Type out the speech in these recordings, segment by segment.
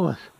hours.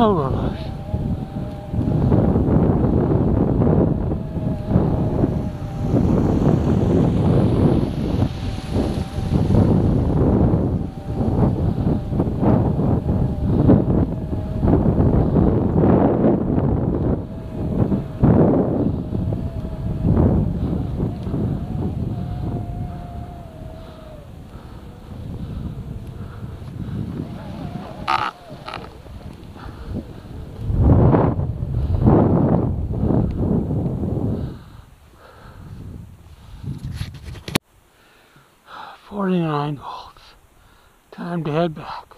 ああ Time to head back.